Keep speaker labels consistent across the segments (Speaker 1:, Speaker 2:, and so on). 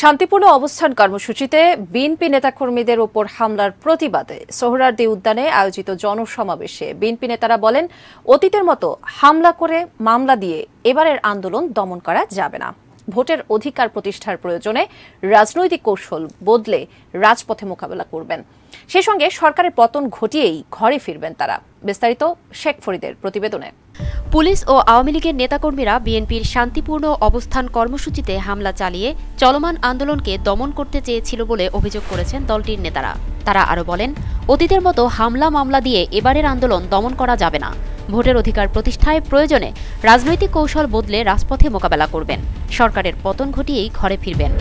Speaker 1: শান্তিপূর্ণ অবস্থান কর্মসূচিতে বিএনপি নেতাকর্মীদের ওপর হামলার প্রতিবাদে সোহরার্দি উদ্যানে আয়োজিত জনসমাবেশে বিএনপি নেতারা বলেন, অতীতের মতো হামলা করে মামলা দিয়ে এবারের আন্দোলন দমন করা যাবে না। ভোটের অধিকার প্রতিষ্ঠার প্রয়োজনে রাজনৈতিক কৌশল বদলে রাজপথে মোকাবেলা করবেন। সে সঙ্গে সরকারের পতন ঘটিয়েই ঘরে ফিরবেন তারা। বিস্তারিত শেখ ফরিদের প্রতিবেদনে।
Speaker 2: পুলিশ ও আওয়ামী লীগের নেতাকর্মীরা বিএনপির শান্তিপূর্ণ অবস্থান কর্মসূচিতে হামলা চালিয়ে চলমান আন্দোলনকে দমন করতে চেয়েছিল বলে অভিযোগ করেছেন দলটির নেতারা। তারা আরও বলেন, অতীতের মতো হামলা মামলা দিয়ে এবারের আন্দোলন দমন করা যাবে না। ভোটের অধিকার প্রতিষ্ঠায় প্রয়োজনে রাজনৈতিক কৌশল বদলে রাজপথে মোকাবেলা করবেন। সরকারের পতন ঘটিয়েই ঘরে ফিরবেন।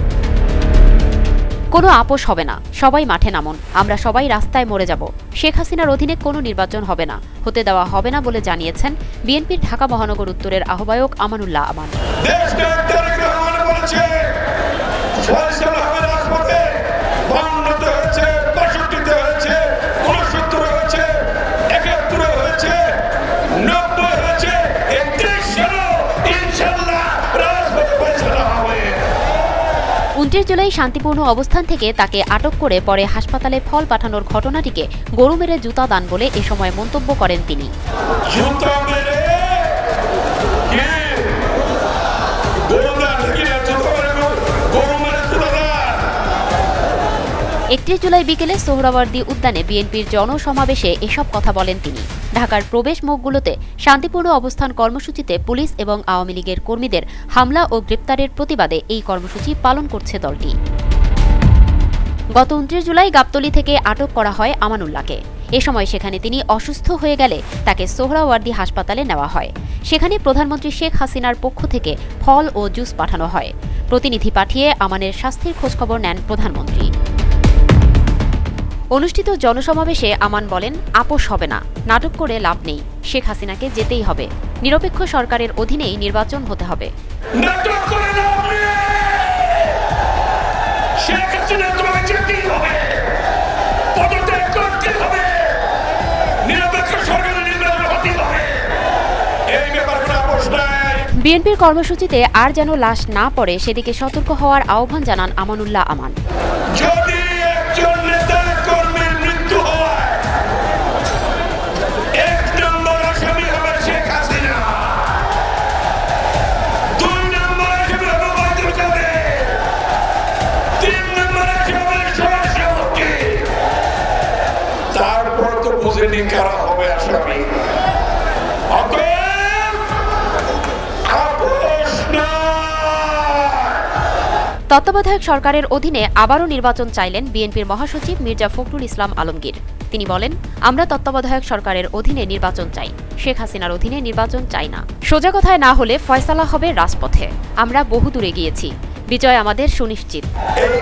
Speaker 2: কোনো আপোষ হবে না। সবাই মাঠে নামুন। আমরা সবাই রাস্তায় মরে যাব। শেখ হাসিনার অধীনে কোনো নির্বাচন হবে না। হতে দেওয়া হবে না বলে জানিয়েছেন বিএনপির ঢাকা মহানগর উত্তরের আহ্বায়ক আমানুল্লাহ আমান। উনত্রিশ জুলাই শান্তিপূর্ণ অবস্থান থেকে তাকে আটক করে পরে হাসপাতালে ফল পাঠানোর ঘটনাটিকে গরু মেরে জুতা দান বলে এ সময় মন্তব্য করেন তিনি। একত্রিশ জুলাই বিকেলে সোহরাওয়ার্দী উদ্যানে বিএনপির জনসমাবেশে এসব কথা বলেন তিনি। ঢাকার প্রবেশ মুখগুলোতে শান্তিপূর্ণ অবস্থান কর্মসূচিতে পুলিশ এবং আওয়ামী লীগের কর্মীদের হামলা ও গ্রেপ্তারের প্রতিবাদে এই কর্মসূচি পালন করছে দলটি। গত উনত্রিশ জুলাই গাবতলী থেকে আটক করা হয় আমানুল্লাহকে। এ সময় সেখানে তিনি অসুস্থ হয়ে গেলে তাকে সোহরাওয়ার্দী হাসপাতালে নেওয়া হয়। সেখানে প্রধানমন্ত্রী শেখ হাসিনার পক্ষ থেকে ফল ও জুস পাঠানো হয়। প্রতিনিধি পাঠিয়ে আমানের স্বাস্থ্যের খোঁজখবর নেন প্রধানমন্ত্রী। অনুষ্ঠিত জনসমাবেশে আমান বলেন আপোষ হবে না। নাটক করে লাভ নেই। শেখ হাসিনাকে যেতেই হবে। নিরপেক্ষ সরকারের অধীনেই নির্বাচন হতে হবে। বিএনপির কর্মসূচিতে আর যেন লাশ না পড়ে সেদিকে সতর্ক হওয়ার আহ্বান জানান আমানুল্লাহ আমান।
Speaker 3: যদি কারা হবে আসামি
Speaker 2: তত্ত্বাবধায়ক সরকারের অধীনে আবারও নির্বাচন চাইলেন বিএনপির মহাসচিব মির্জা ফখরুল ইসলাম আলমগীর। তিনি বলেন আমরা তত্ত্বাবধায়ক সরকারের অধীনে নির্বাচন চাই। শেখ হাসিনার অধীনে নির্বাচন চাই না। সোজা কথায় না হলে ফয়সালা হবে রাজপথে। আমরা বহু দূরে গিয়েছি বিজয় আমাদের সুনিশ্চিত।
Speaker 3: এই